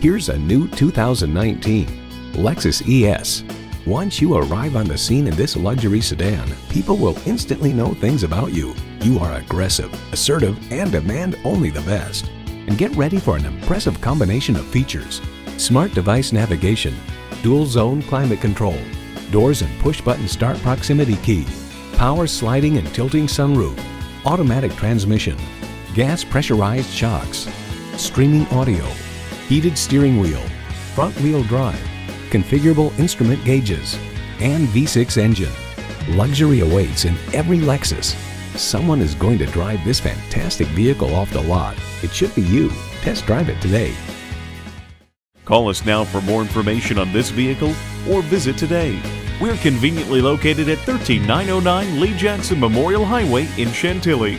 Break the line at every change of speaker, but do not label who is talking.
Here's a new 2019 Lexus ES. Once you arrive on the scene in this luxury sedan, people will instantly know things about you. You are aggressive, assertive, and demand only the best. And get ready for an impressive combination of features. Smart device navigation, dual zone climate control, doors and push button start proximity key, power sliding and tilting sunroof, automatic transmission, gas pressurized shocks, streaming audio, heated steering wheel, front wheel drive, configurable instrument gauges, and V6 engine. Luxury awaits in every Lexus. Someone is going to drive this fantastic vehicle off the lot. It should be you. Test drive it today.
Call us now for more information on this vehicle or visit today. We're conveniently located at 13909 Lee Jackson Memorial Highway in Chantilly.